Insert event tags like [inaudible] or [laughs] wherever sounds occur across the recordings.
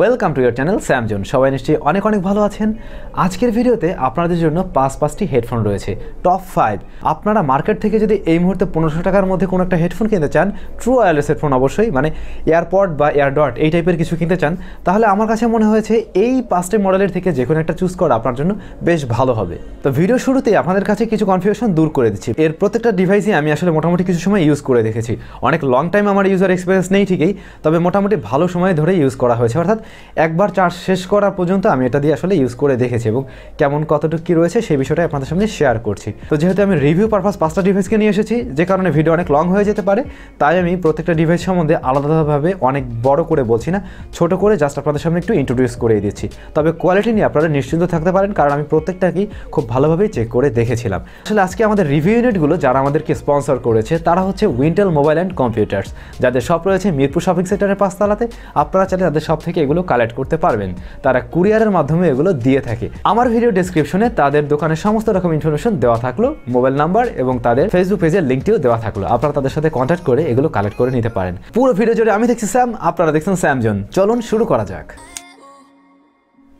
Welcome to your channel স্যামজন সবাই নিশ্চয়ই অনেক অনেক ভালো আছেন। আজকের ভিডিওতে আপনাদের জন্য পাঁচ পাঁচটি হেডফোন রয়েছে। টপ ফাইভ আপনারা মার্কেট থেকে যদি এই মুহূর্তে পনেরোশো টাকার মধ্যে কোনো একটা হেডফোন কিনতে চান ট্রু ওয়্যারলেস হেডফোন অবশ্যই মানে এয়ারপড বা এয়ারডট এই টাইপের কিছু কিনতে চান, তাহলে আমার কাছে মনে হয়েছে এই পাঁচটি মডেলের থেকে যে কোনো একটা চুজ করা আপনার জন্য বেশ ভালো হবে। তো ভিডিও শুরুতেই আপনাদের কাছে কিছু কনফিউশন দূর করে দিচ্ছি। এর প্রত্যেকটা ডিভাইসই আমি আসলে মোটামুটি কিছু সময় ইউজ করে দেখেছি। অনেক লং টাইম আমার ইউজার এক্সপিরিয়েন্স নেই ঠিকই, তবে মোটামুটি ভালো সময় ধরে ইউজ করা হয়েছে। অর্থাৎ একবার চার্জ শেষ করা পর্যন্ত আমি এটা দিয়ে আসলে ইউজ করে দেখেছি এবং কেমন কতটুকু কী রয়েছে সেই বিষয়টা আপনাদের সামনে শেয়ার করছি। তো যেহেতু আমি রিভিউ পারপাস পাঁচটা ডিভাইসকে নিয়ে এসেছি, যে কারণে ভিডিও অনেক লং হয়ে যেতে পারে, তাই আমি প্রত্যেকটা ডিভাইস সম্বন্ধে আলাদাভাবে অনেক বড় করে বলছি না, ছোট করে জাস্ট আপনাদের সামনে একটু ইন্ট্রোডিউস করে দিচ্ছি। তবে কোয়ালিটি নিয়ে আপনারা নিশ্চিন্ত থাকতে পারেন, কারণ আমি প্রত্যেকটাকেই খুব ভালোভাবেই চেক করে দেখেছিলাম। আসলে আজকে আমাদের রিভিউ ইউনিটগুলো যারা আমাদেরকে স্পন্সর করেছে, তারা হচ্ছে উইন্টেল মোবাইল অ্যান্ড কম্পিউটার্স যাদের সব রয়েছে মিরপুর শপিং সেন্টারের পাঁচতলাতে, আপনারা চাইলে তাদের সব থেকে এগুলো কালেক্ট করতে পারবেন। তারা কুরিয়ারের মাধ্যমে এগুলো দিয়ে থাকে। আমার ভিডিও ডিসক্রিপশনে তাদের দোকানে সমস্ত রকম ইনফরমেশন দেওয়া থাকল মোবাইল নাম্বার এবং তাদের ফেসবুক পেজের লিঙ্কটিও দেওয়া থাকল। আপনারা তাদের সাথে কন্ট্যাক্ট করে এগুলো কালেক্ট করে নিতে পারেন। পুরো ভিডিও জুড়ে আমি দেখছি স্যাম আপনারা দেখছেন স্যামজন চলুন শুরু করা যাক।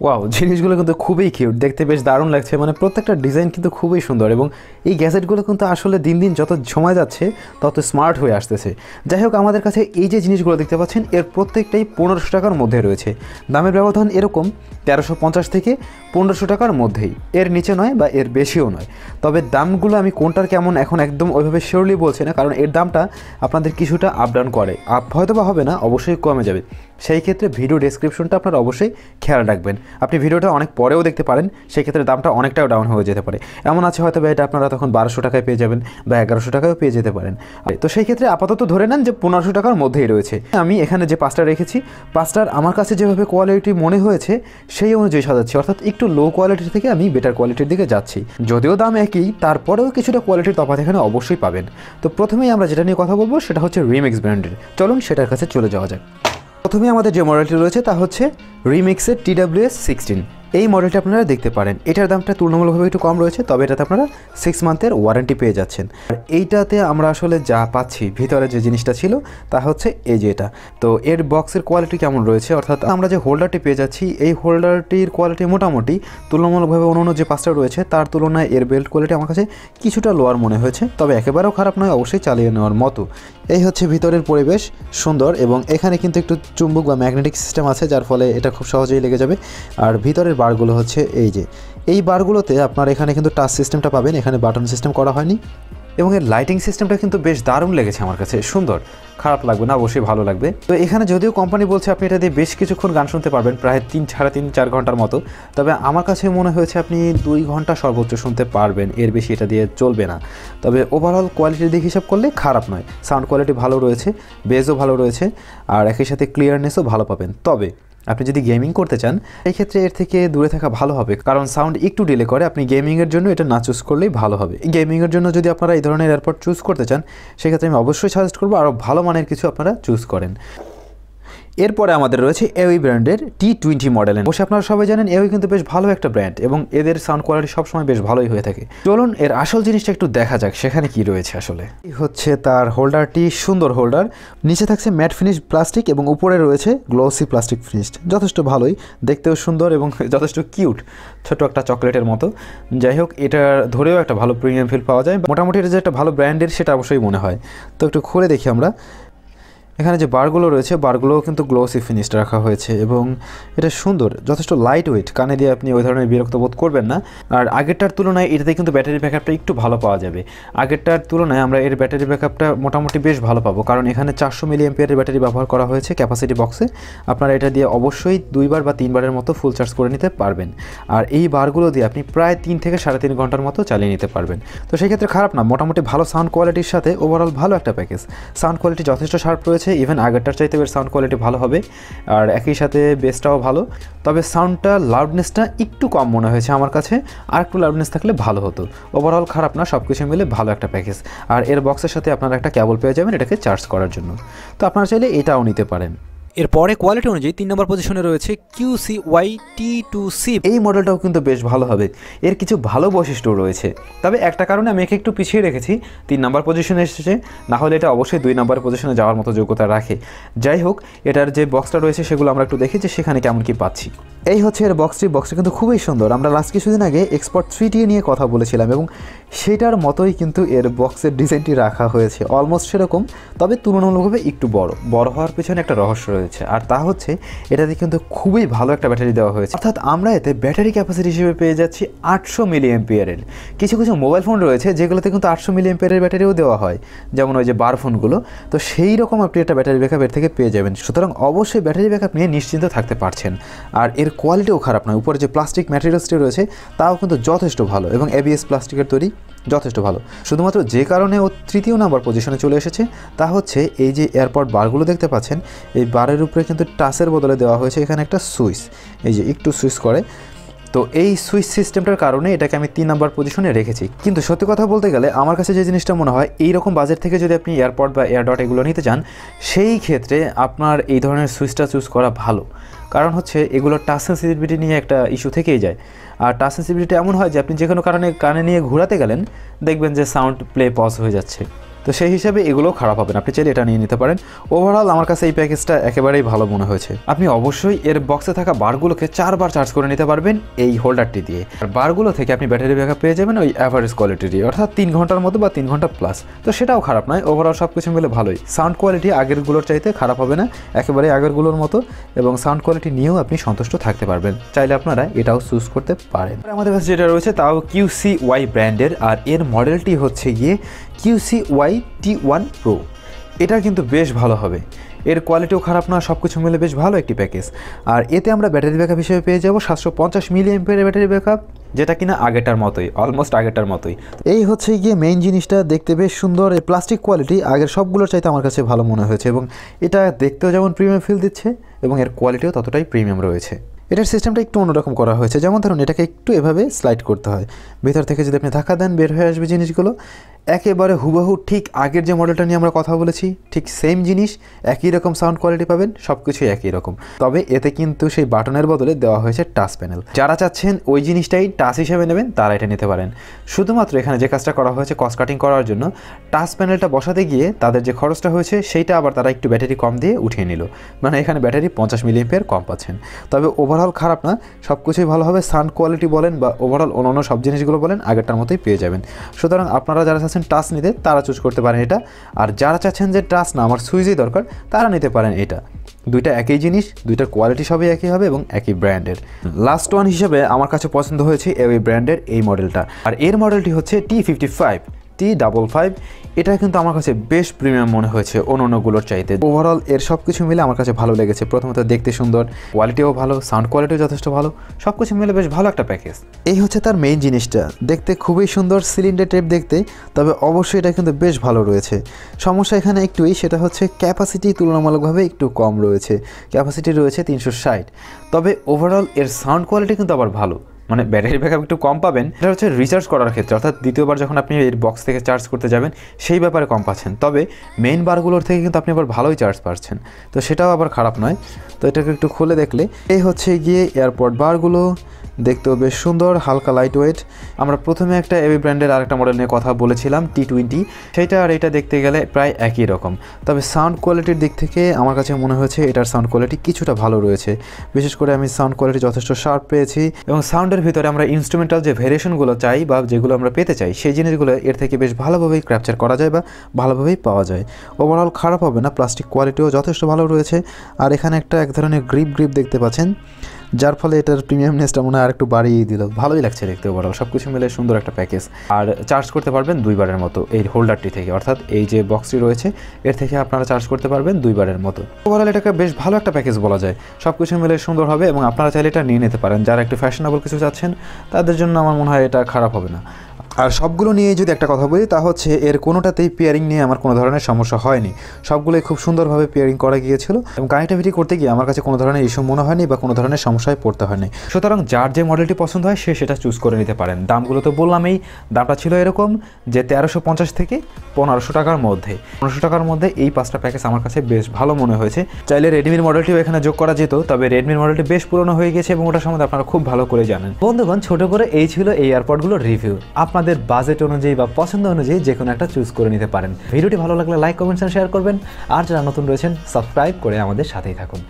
ওয়াও জিনিসগুলো কিন্তু খুবই কিউট দেখতে বেশ দারুণ লাগছে। মানে প্রত্যেকটা ডিজাইন কিন্তু খুবই সুন্দর এবং এই গ্যাজেটগুলো কিন্তু আসলে দিন দিন যত সময় যাচ্ছে, তত স্মার্ট হয়ে আসতেছে। যাই হোক, আমাদের কাছে এই যে জিনিসগুলো দেখতে পাচ্ছেন, এর প্রত্যেকটাই পনেরোশো টাকার মধ্যে রয়েছে। দামের ব্যবধান এরকম, তেরোশো পঞ্চাশ থেকে পনেরোশো টাকার মধ্যেই। এর নিচে নয় বা এর বেশিও নয়। তবে দামগুলো আমি কোনটার কেমন এখন একদম ওইভাবে শিওরলি বলছি না, কারণ এর দামটা আপনাদের কিছুটা আপ ডাউন করে। আপ হয়তো বা হবে না, অবশ্যই কমে যাবে। সেই ক্ষেত্রে ভিডিও ডেসক্রিপশনটা আপনারা অবশ্যই খেয়াল রাখবেন। আপনি ভিডিওটা অনেক পরেও দেখতে পারেন, সেই ক্ষেত্রে দামটা অনেকটাও ডাউন হয়ে যেতে পারে। এমন আছে হয়তো বা এটা আপনারা তখন বারোশো টাকায় পেয়ে যাবেন বা এগারোশো টাকায়ও পেয়ে যেতে পারেন। তো সেই ক্ষেত্রে আপাতত ধরে নেন যে পনেরোশো টাকার মধ্যেই রয়েছে। আমি এখানে যে পাঁচটা রেখেছি, পাঁচটার আমার কাছে যেভাবে কোয়ালিটি মনে হয়েছে, সেই অনুযায়ী সাজাচ্ছি। অর্থাৎ একটু লো কোয়ালিটির থেকে আমি বেটার কোয়ালিটির দিকে যাচ্ছি। যদিও দাম একই, তারপরেও কিছুটা কোয়ালিটির তফাৎ এখানে অবশ্যই পাবেন। তো প্রথমেই আমরা যেটা নিয়ে কথা বলব, সেটা হচ্ছে রিমিক্স ব্র্যান্ডের চলুন সেটার কাছে চলে যাওয়া যাক। প্রথমে আমাদের যে মডেলটি রয়েছে, তা হচ্ছে রিমিক্সের টি ডাব্লিউ এস সিক্সটিন এই মডেলটি আপনারা দেখতে পারেন। এটার দামটা তুলনামূলকভাবে একটু কম রয়েছে, তবে এটাতে আপনারা সিক্স মান্থের ওয়ারেন্টি পেয়ে যাচ্ছেন। আর এইটাতে আমরা আসলে যা পাচ্ছি, ভিতরে যে জিনিসটা ছিল, তা হচ্ছে এই যে এটা। তো এর বক্সের কোয়ালিটি কেমন রয়েছে? অর্থাৎ আমরা যে হোল্ডারটি পেয়ে যাচ্ছি, এই হোল্ডারটির কোয়ালিটি মোটামুটি তুলনামূলকভাবে অন্য যে পাঁচটা রয়েছে, তার তুলনায় এর বেল্ট কোয়ালিটি আমার কাছে কিছুটা লোয়ার মনে হয়েছে। তবে একেবারেও খারাপ নয়, অবশ্যই চালিয়ে নেওয়ার মতো। এই হচ্ছে ভিতরের পরিবেশ সুন্দর এবং এখানে কিন্তু একটু চুম্বক বা ম্যাগনেটিক সিস্টেম আছে, যার ফলে এটা খুব সহজেই লেগে যাবে। আর ভিতরের বারগুলো হচ্ছে এই যে। এই বারগুলোতে আপনার এখানে কিন্তু টাচ সিস্টেমটা পাবেন, এখানে বাটন সিস্টেম করা হয়নি। এবং এর লাইটিং সিস্টেমটা কিন্তু বেশ দারুণ লেগেছে আমার কাছে, সুন্দর। খারাপ লাগবে না, অবশ্যই ভালো লাগবে। তো এখানে যদিও কোম্পানি বলছে আপনি এটা দিয়ে বেশ কিছুক্ষণ গান শুনতে পারবেন, প্রায় তিন, সাড়ে তিন, চার ঘণ্টার মতো। তবে আমার কাছে মনে হয়েছে আপনি দুই ঘণ্টা সর্বোচ্চ শুনতে পারবেন, এর বেশি এটা দিয়ে চলবে না। তবে ওভারঅল কোয়ালিটির দিক হিসাব করলে খারাপ নয় সাউন্ড কোয়ালিটি ভালো রয়েছে বেজও ভালো রয়েছে, আর একই সাথে ক্লিয়ারনেসও ভালো পাবেন। তবে আপনি যদি গেমিং করতে চান, এই ক্ষেত্রে এর থেকে দূরে থাকা ভালো হবে। কারণ সাউন্ড একটু ডিলে করে, আপনি গেমিংয়ের জন্য এটা না চুজ করলেই ভালো হবে। গেমিংয়ের জন্য যদি আপনারা এই ধরনের এয়ারপড চুজ করতে চান, সেক্ষেত্রে আমি অবশ্যই সাজেস্ট করব আরও ভালো মানের কিছু আপনারা চুজ করেন। এরপরে আমাদের রয়েছে এওই ব্র্যান্ডের টি টোয়েন্টি মডেল অবশ্যই আপনারা সবাই জানেন এওই কিন্তু বেশ ভালো একটা ব্র্যান্ড এবং এদের সাউন্ড কোয়ালিটি সবসময় বেশ ভালোই হয়ে থাকে। চলুন, এর আসল জিনিসটা একটু দেখা যাক, সেখানে কি রয়েছে আসলে। হচ্ছে তার হোল্ডারটি, সুন্দর হোল্ডার। নিচে থাকছে ম্যাট ফিনিশ প্লাস্টিক এবং উপরে রয়েছে গ্লোসি প্লাস্টিক ফিনিশড যথেষ্ট ভালোই, দেখতেও সুন্দর এবং [laughs] যথেষ্ট কিউট ছোট একটা চকলেটের মতো। যাই হোক এটা ধরেও একটা ভালো প্রিমিয়াম ফিল পাওয়া যায়। মোটামুটি এটা যে একটা ভালো ব্র্যান্ডের, সেটা অবশ্যই মনে হয়। তো একটু খুলে দেখি আমরা। এখানে যে বারগুলো রয়েছে, বারগুলোও কিন্তু গ্লোসি ফিনিশড রাখা হয়েছে এবং এটা সুন্দর, যথেষ্ট লাইট ওয়েট কানে দিয়ে আপনি ওই ধরনের বিরক্ত বোধ করবেন না। আর আগেরটার তুলনায় এটাতে কিন্তু ব্যাটারি ব্যাকআপটা একটু ভালো পাওয়া যাবে। আগেরটার তুলনায় আমরা এর ব্যাটারি ব্যাকআপটা মোটামুটি বেশ ভালো পাবো। কারণ এখানে চারশো মিলি ব্যাটারি ব্যবহার করা হয়েছে ক্যাপাসিটি বক্সে আপনারা এটা দিয়ে অবশ্যই দুইবার বা তিনবারের মতো ফুল চার্জ করে নিতে পারবেন। আর এই বারগুলো দিয়ে আপনি প্রায় তিন থেকে সাড়ে তিন ঘণ্টার মতো চালিয়ে নিতে পারবেন। তো সেই ক্ষেত্রে খারাপ না, মোটামুটি ভালো সাউন্ড কোয়ালিটির সাথে ওভারঅল ভালো একটা প্যাকেজ সাউন্ড কোয়ালিটি যথেষ্ট শার্প রয়েছে ইভেন আগেরটার চাইতে এর সাউন্ড কোয়ালিটি ভালো হবে, আর একই সাথে বেসটাও ভালো। তবে সাউন্ডটা লাউডনেসটা একটু কম মনে হয়েছে আমার কাছে, আর একটু লাউডনেস থাকলে ভালো হতো। ওভারঅল খারাপ না সব কিছু মিলে ভালো একটা প্যাকেজ আর এর বক্সের সাথে আপনারা একটা ক্যাবল পেয়ে যাবেন, এটাকে চার্জ করার জন্য। তো আপনারা চাইলে এটাও নিতে পারেন। এরপরে কোয়ালিটি অনুযায়ী তিন নম্বর পজিশনে রয়েছে Q C Y T two C এই মডেলটাও কিন্তু বেশ ভালো হবে। এর কিছু ভালো বৈশিষ্ট্য রয়েছে। তবে একটা কারণে আমি একে একটু পিছিয়ে রেখেছি। তিন নম্বর পজিশনে এসেছে। না হলে এটা অবশ্যই দুই নম্বর পজিশনে যাওয়ার মতো যোগ্যতা রাখে। যাই হোক, এটার যে বক্সটা রয়েছে সেগুলো আমরা একটু দেখেছি, সেখানে কেমন কি পাচ্ছি। এই হচ্ছে এর বক্সটি বক্সটি কিন্তু খুবই সুন্দর। আমরা লাস্ট কিছুদিন আগে এক্সপোর্ট থ্রিটি নিয়ে কথা বলেছিলাম এবং সেটার মতোই কিন্তু এর বক্সের ডিজাইনটি রাখা হয়েছে। অলমোস্ট সেরকম, তবে তুলনামূলকভাবে একটু বড়। বড় হওয়ার পেছনে একটা রহস্য রয়েছে। আর তা হচ্ছে এটাতে কিন্তু খুবই ভালো একটা ব্যাটারি দেওয়া হয়েছে। অর্থাৎ আমরা এতে ব্যাটারি ক্যাপাসিটি হিসেবে পেয়ে যাচ্ছি আটশো মিলি এমপিয়ারের কিছু কিছু মোবাইল ফোন রয়েছে, যেগুলোতে কিন্তু আটশো মিলি এমপিয়ারের ব্যাটারিও দেওয়া হয়। যেমন ওই যে বার ফোনগুলো তো সেই রকম আপনি একটা ব্যাটারি ব্যাকআপ এর থেকে পেয়ে যাবেন। সুতরাং অবশ্যই ব্যাটারি ব্যাকআপ নিয়ে নিশ্চিন্ত থাকতে পারছেন। আর এর কোয়ালিটিও খারাপ নয়। উপরে যে প্লাস্টিক ম্যাটেরিয়ালসটি রয়েছে, তাও কিন্তু যথেষ্ট ভালো এবং এবিএস প্লাস্টিকের তৈরি যথেষ্ট ভালো। শুধুমাত্র যে কারণে ও তৃতীয় নাম্বার পজিশনে চলে এসেছে, তা হচ্ছে এই যে এয়ারপোর্ট বারগুলো দেখতে পাচ্ছেন, এই বারের উপরে কিন্তু টাসের বদলে দেওয়া হয়েছে এখানে একটা সুইচ। এই যে একটু সুইচ করে তো এই সুইচ সিস্টেমটার কারণে এটাকে আমি তিন নাম্বার পজিশনে রেখেছি। কিন্তু সত্যি কথা বলতে গেলে আমার কাছে যে জিনিসটা মনে হয় এই রকম বাজেট থেকে যদি আপনি এয়ারপড বা এয়ারডট এগুলো নিতে চান, সেই ক্ষেত্রে আপনার এই ধরনের সুইচটা চুজ করা ভালো। কারণ হচ্ছে এগুলো টাচ সেন্সিটিভিটি নিয়ে একটা ইস্যু থেকেই যায়। আর টাচ সেন্সিটিভিটি এমন হয় যে আপনি যে কোনো কারণে কানে নিয়ে ঘোরাতে গেলেন, দেখবেন যে সাউন্ড প্লে পজ হয়ে যাচ্ছে। তো সেই হিসাবে এগুলো খারাপ হবে না। আপনি চাইলে এটা নিয়ে নিতে পারেন। ওভারঅল আমার কাছে এই প্যাকেজটা একেবারেই ভালো মনে হয়েছে। আপনি অবশ্যই এর বক্সে থাকা বারগুলোকে চারবার চার্জ করে নিতে পারবেন এই হোল্ডারটি দিয়ে। আর বারগুলো থেকে আপনি ব্যাটারি ব্যাকআপ পেয়ে যাবেন ওই অ্যাভারেজ কোয়ালিটি দিয়ে। অর্থাৎ তিন ঘণ্টার মতো বা তিন ঘণ্টা প্লাস তো সেটাও খারাপ নয়। ওভারঅল সব কিছু মিলে ভালোই। সাউন্ড কোয়ালিটি আগেরগুলোর চাইতে খারাপ হবে না। একেবারে আগেরগুলোর মতো এবং সাউন্ড কোয়ালিটি নিয়েও আপনি সন্তুষ্ট থাকতে পারবেন। চাইলে আপনারা এটাও চুজ করতে পারেন। আমাদের কাছে যেটা রয়েছে, তাও কিউসি ওয়াই ব্র্যান্ডের আর এর মডেলটি হচ্ছে গিয়ে QC Y T one pro এটা কিন্তু বেশ ভালো হবে। এর কোয়ালিটিও খারাপ না সব কিছু মিলে বেশ ভালো একটি প্যাকেজ আর এতে আমরা ব্যাটারি ব্যাকআপ হিসেবে পেয়ে যাব সাতশো পঞ্চাশ মিলি এমপের ব্যাটারি ব্যাকআপ যেটা কিনা আগেটার মতোই অলমোস্ট আগেটার মতোই। এই হচ্ছে গিয়ে মেইন জিনিসটা, দেখতে বেশ সুন্দর। এই প্লাস্টিক কোয়ালিটি আগের সবগুলোর চাইতে আমার কাছে ভালো মনে হয়েছে এবং এটা দেখতেও যেমন প্রিমিয়াম ফিল দিচ্ছে এবং এর কোয়ালিটিও ততটাই প্রিমিয়াম রয়েছে। এটার সিস্টেমটা একটু অন্যরকম করা হয়েছে। যেমন ধরুন, এটাকে একটু এভাবে স্লাইড করতে হয়। ভেতর থেকে যদি আপনি ধাক্কা দেন, বের হয়ে আসবে জিনিসগুলো। একেবারে হুবহু ঠিক আগের যে মডেলটা নিয়ে আমরা কথা বলেছি, ঠিক সেম জিনিস, একই রকম সাউন্ড কোয়ালিটি পাবেন সব কিছুই একই রকম। তবে এতে কিন্তু সেই বাটনের বদলে দেওয়া হয়েছে টাচ প্যানেল যারা চাচ্ছেন ওই জিনিসটাই টাচ হিসেবে নেবেন, তারা এটা নিতে পারেন। শুধুমাত্র এখানে যে কাজটা করা হয়েছে কস্ট কাটিং করার জন্য টাচ প্যানেলটা বসাতে গিয়ে তাদের যে খরচটা হয়েছে, সেইটা আবার তারা একটু ব্যাটারি কম দিয়ে উঠিয়ে নিল। মানে এখানে ব্যাটারি পঞ্চাশ মিলিয়ন কম পাচ্ছেন। তবে ওভারঅল খারাপ না সব কিছুই ভালো হবে। সাউন্ড কোয়ালিটি বলেন বা ওভারঅল অন্যান্য সব জিনিসগুলো বলেন, আগেরটার মতোই পেয়ে যাবেন। সুতরাং আপনারা যারা চাচ্ছেন টাচ নিতে তারা চুজ করতে পারেন এটা। আর যারা চাচ্ছেন যে টাচ না, আমার সুইচই দরকার, তারা নিতে পারেন এটা। দুইটা একই জিনিস দুইটার কোয়ালিটি সবই একই হবে এবং একই ব্র্যান্ডের। লাস্ট ওয়ান হিসেবে আমার কাছে পছন্দ হয়েছে এই ব্র্যান্ডের এই মডেলটা আর এর মডেলটি হচ্ছে T fifty five T double five এটা কিন্তু আমার কাছে বেশ প্রিমিয়াম মনে হয়েছে অন্য অন্যগুলোর চাইতে। ওভারঅল এর সব কিছু মিলে আমার কাছে ভালো লেগেছে, প্রথমত দেখতে সুন্দর কোয়ালিটিও ভালো সাউন্ড কোয়ালিটিও যথেষ্ট ভালো সব কিছু মিলে বেশ ভালো একটা প্যাকেজ এই হচ্ছে তার মেইন জিনিসটা, দেখতে খুবই সুন্দর সিলিন্ডার টেপ দেখতে, তবে অবশ্যই এটা কিন্তু বেশ ভালো রয়েছে। সমস্যা এখানে একটুই, সেটা হচ্ছে ক্যাপাসিটি তুলনামূলকভাবে একটু কম রয়েছে ক্যাপাসিটি রয়েছে তিনশো ষাট। তবে ওভারঅল এর সাউন্ড কোয়ালিটি কিন্তু আবার ভালো। মানে ব্যাটারি ব্যাকআপ একটু কম পাবেন, এটা হচ্ছে রিচার্জ করার ক্ষেত্রে, অর্থাৎ দ্বিতীয়বার যখন আপনি এর বক্স থেকে চার্জ করতে যাবেন, সেই ব্যাপারে কম পাচ্ছেন। তবে মেইন বারগুলোর থেকে কিন্তু আপনি আবার ভালোই চার্জ পাচ্ছেন। তো সেটাও আবার খারাপ নয়। তো এটাকে একটু খুলে দেখলে, এই হচ্ছে গিয়ে এয়ারপোর্ট বারগুলো দেখতেও বেশ সুন্দর, হালকা লাইট ওয়েট আমরা প্রথমে একটা এবি ব্র্যান্ডের আরেকটা মডেল নিয়ে কথা বলেছিলাম টি টোয়েন্টি সেটা আর এটা দেখতে গেলে প্রায় একই রকম। তবে সাউন্ড কোয়ালিটির দিক থেকে আমার কাছে মনে হয়েছে এটার সাউন্ড কোয়ালিটি কিছুটা ভালো রয়েছে। বিশেষ করে আমি সাউন্ড কোয়ালিটি যথেষ্ট শার্প পেয়েছি এবং সাউন্ডের ভিতরে আমরা ইনস্ট্রুমেন্টাল যে ভেরিয়েশনগুলো চাই বা যেগুলো আমরা পেতে চাই, সেই জিনিসগুলো এর থেকে বেশ ভালোভাবেই ক্যাপচার করা যায় বা ভালোভাবেই পাওয়া যায়। ওভারঅল খারাপ হবে না প্লাস্টিক কোয়ালিটিও যথেষ্ট ভালো রয়েছে। আর এখানে একটা এক ধরনের গ্রিপ গ্রিপ দেখতে পাচ্ছেন। যার ফলে এটার প্রিমিয়ামনেসটা মনে হয় আর একটু বাড়িয়ে দিল। ভালোই লাগছে দেখতে ওভারঅল সব কিছু মিলে সুন্দর একটা প্যাকেজ আর চার্জ করতে পারবেন দুইবারের মতো এই হোল্ডারটি থেকে। অর্থাৎ এই যে বক্সটি রয়েছে, এর থেকে আপনারা চার্জ করতে পারবেন দুইবারের মতো। ওভারঅল এটাকে বেশ ভালো একটা প্যাকেজ বলা যায়। সব কিছু মিলে সুন্দর হবে এবং আপনারা চাইলে এটা নিয়ে নিতে পারেন। যারা একটু ফ্যাশনেবল কিছু চাচ্ছেন, তাদের জন্য আমার মনে হয় এটা খারাপ হবে না। আর সবগুলো নিয়ে যদি একটা কথা বলি, তা হচ্ছে এর কোনোটাতেই পেয়ারিং নিয়ে আমার কোনো ধরনের সমস্যা হয়নি। সবগুলোই খুব সুন্দরভাবে পেয়ারিং করা গিয়েছিল এবং কানেক্টিভিটি করতে গিয়ে আমার কাছে কোনো ধরনের ইস্যু মনে হয়নি বা কোনো ধরনের সমস্যায় পড়তে হয়নি। সুতরাং যার যে মডেলটি পছন্দ হয়, সে সেটা চুজ করে নিতে পারেন। দামগুলো তো বললামই, দামটা ছিল এরকম যে তেরোশো পঞ্চাশ থেকে পনেরোশো টাকার মধ্যে। পনেরোশো টাকার মধ্যে এই পাঁচটা প্যাকেজ আমার কাছে বেশ ভালো মনে হয়েছে। চাইলে রেডমির মডেলটিও এখানে যোগ করা যেত, তবে রেডমির মডেলটি বেশ পুরনো হয়ে গেছে এবং ওটা সম্বন্ধে আপনারা খুব ভালো করে জানেন। বন্ধুগণ, ছোট করে এই ছিল এই এয়ারপডগুলোর রিভিউ আপনাদের বাজেট অনুযায়ী বা পছন্দ অনুযায়ী যে কোনো একটা চুজ করে নিতে পারেন। ভিডিওটি ভালো লাগলে লাইক কমেন্টস শেয়ার করবেন। আর যারা নতুন রয়েছেন সাবস্ক্রাইব করে আমাদের সাথেই থাকুন।